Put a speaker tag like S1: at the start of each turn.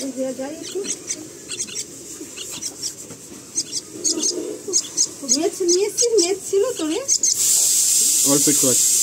S1: Vou viajar isso. Mech ছিল তোরে।
S2: অল্প একটু আছে।